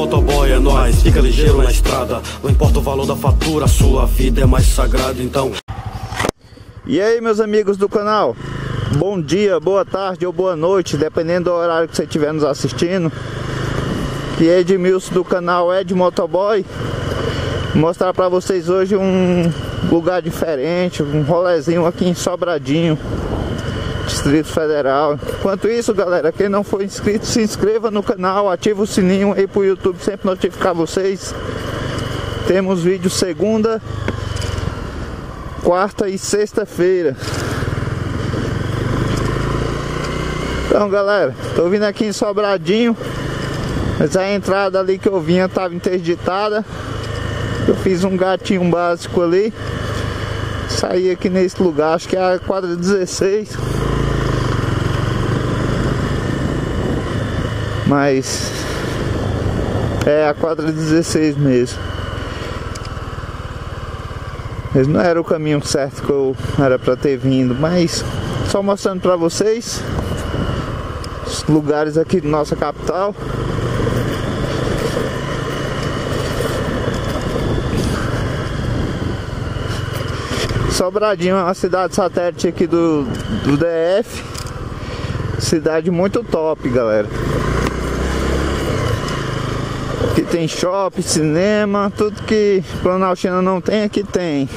motoboy, é nóis, fica ligeiro na estrada. Não importa o valor da fatura, sua vida é mais sagrada, então. E aí, meus amigos do canal? Bom dia, boa tarde ou boa noite, dependendo do horário que você estiver nos assistindo. Que é Edmilson do canal Ed Motoboy. Mostrar para vocês hoje um lugar diferente, um rolezinho aqui em Sobradinho. Distrito Federal. Enquanto isso, galera, quem não for inscrito, se inscreva no canal, ativa o sininho aí pro YouTube sempre notificar vocês. Temos vídeo segunda, quarta e sexta-feira. Então, galera, tô vindo aqui em Sobradinho. Mas a entrada ali que eu vinha tava interditada. Eu fiz um gatinho básico ali. Saí aqui nesse lugar, acho que é a quadra 16. Mas é a quadra 16 mesmo. Mas não era o caminho certo que eu era para ter vindo, mas só mostrando para vocês os lugares aqui de nossa capital. Sobradinho é uma cidade satélite aqui do, do DF. Cidade muito top, galera. Aqui tem shopping, cinema, tudo que Planaltina não tem, aqui tem.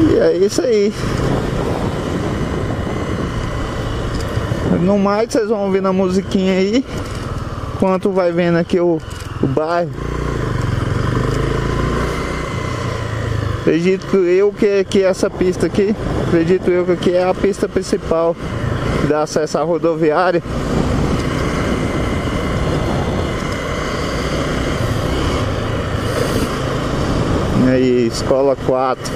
E é isso aí. No mais, vocês vão ouvir na musiquinha aí. Enquanto vai vendo aqui o, o bairro. Acredito eu que, que essa pista aqui, acredito eu que aqui é a pista principal que dá acesso à rodoviária. E aí, escola 4.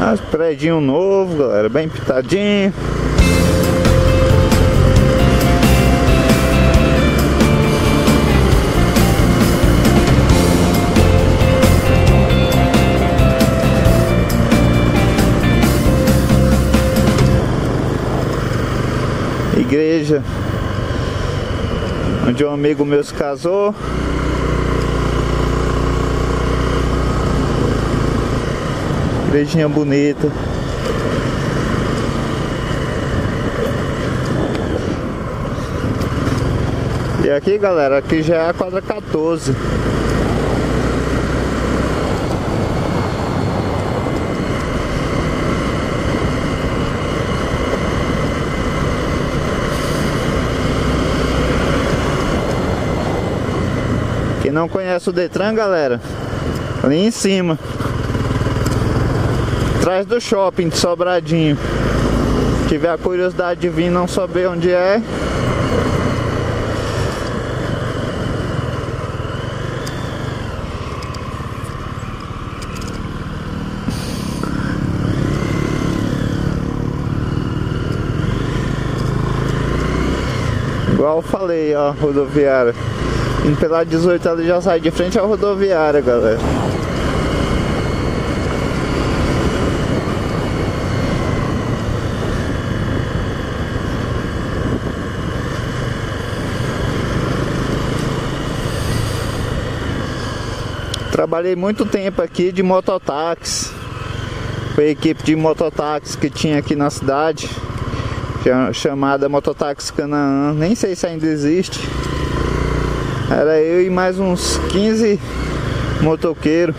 Ah, prédio novo, galera, bem pitadinho. Igreja onde um amigo meu se casou. Igrejinha bonita. E aqui, galera, aqui já é a quadra 14. Não conhece o Detran, galera, ali em cima atrás do shopping de Sobradinho. Tiver a curiosidade de vir não saber onde é. Igual eu falei, ó, rodoviária. Indo pela 18 ali já sai de frente à rodoviária, galera. Trabalhei muito tempo aqui de mototáxi. Foi a equipe de mototáxi que tinha aqui na cidade. Chamada Mototáxi Canaã. Nem sei se ainda existe. Era eu e mais uns 15 motoqueiros.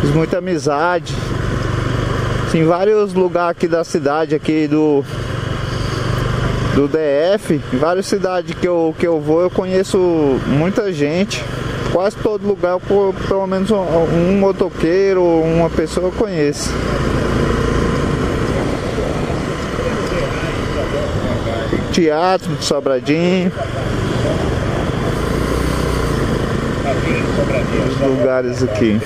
Fiz muita amizade. Em vários lugares aqui da cidade, aqui do do DF, em várias cidades que eu, que eu vou, eu conheço muita gente quase todo lugar, por, pelo menos um, um motoqueiro, uma pessoa eu conheço. Teatro de Sobradinho. Os lugares aqui.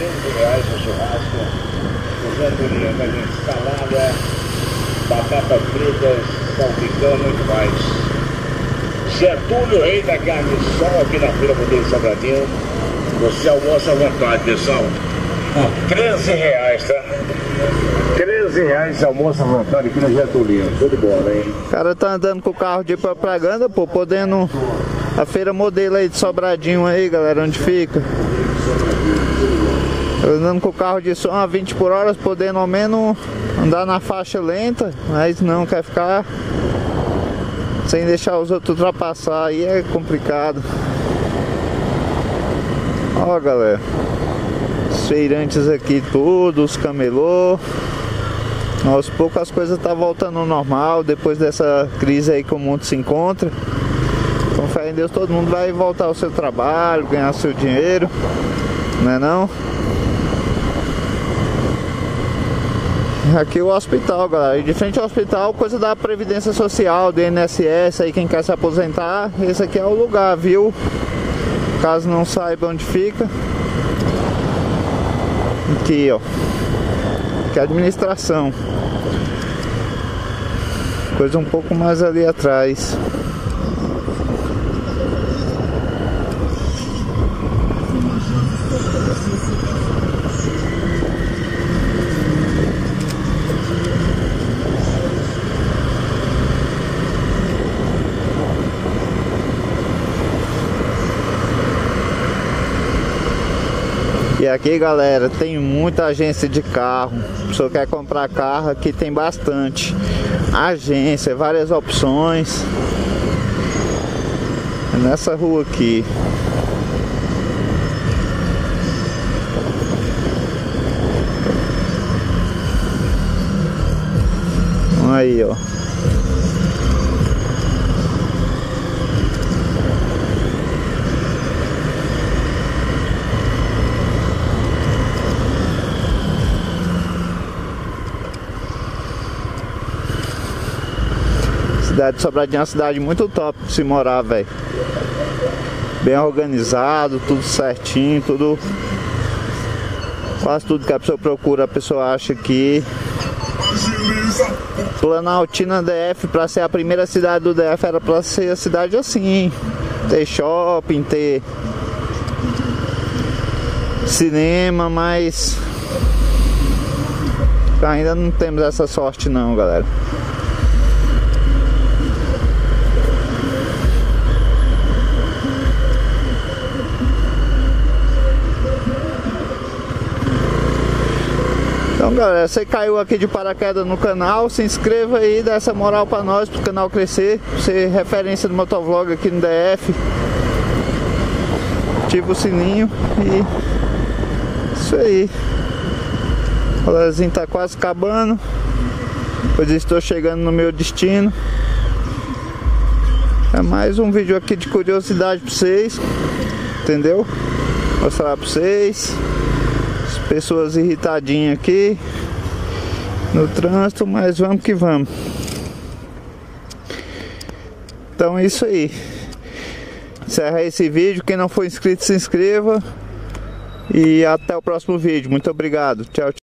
Batata frita, salpicão, muito mais. Getúlio Rei da Carne Sol aqui na Feira Modelo Sobradinho. Você almoça à vontade, pessoal. 13 reais, tá? 13 reais almoço à vontade aqui na. Show de bola, hein? O cara tá andando com o carro de propaganda, pô, podendo. A feira modelo aí de Sobradinho aí, galera, onde fica. Andando com o carro de som a 20 por hora, podendo ao menos andar na faixa lenta, mas não quer ficar sem deixar os outros ultrapassar aí é complicado. Ó galera, os feirantes aqui todos, camelô. Aos poucos as coisas tá voltando ao normal depois dessa crise aí que o mundo se encontra. Em Deus todo mundo vai voltar ao seu trabalho, ganhar seu dinheiro, não é não? Aqui o hospital, galera. E de frente ao hospital, coisa da Previdência Social, do INSS, aí quem quer se aposentar, esse aqui é o lugar, viu? Caso não saiba onde fica. Aqui, ó. Aqui é a administração. Coisa um pouco mais ali atrás. Aqui galera, tem muita agência de carro. Se você quer comprar carro, aqui tem bastante. Agência, várias opções. É nessa rua aqui. Aí, ó. Cidade de Sobradinho é uma cidade muito top se morar, velho. Bem organizado, tudo certinho, tudo. Quase tudo que a pessoa procura, a pessoa acha que. Planaltina DF, para ser a primeira cidade do DF, era para ser a cidade assim: ter shopping, ter cinema, mas ainda não temos essa sorte, não, galera. Então galera, você caiu aqui de paraquedas no canal, se inscreva aí, dá essa moral pra nós, pro canal crescer, ser referência do motovlog aqui no DF. Ativa o sininho e isso aí. O rolezinho tá quase acabando. Pois estou chegando no meu destino. É mais um vídeo aqui de curiosidade pra vocês. Entendeu? Mostrar pra vocês pessoas irritadinhas aqui no trânsito, mas vamos que vamos. Então é isso aí. Encerra esse vídeo. Quem não for inscrito, se inscreva. E até o próximo vídeo. Muito obrigado. Tchau, tchau.